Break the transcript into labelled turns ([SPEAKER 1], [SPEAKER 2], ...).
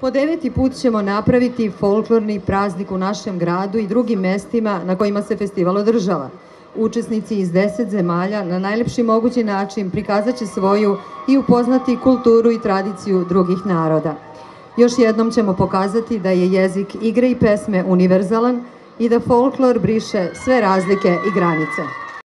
[SPEAKER 1] Po deveti put ćemo napraviti folklorni praznik u našem gradu i drugim mestima na kojima se festival održava. Učesnici iz deset zemalja na najljepši mogući način prikazat će svoju i upoznati kulturu i tradiciju drugih naroda. Još jednom ćemo pokazati da je jezik igre i pesme univerzalan i da folklor briše sve razlike i granice.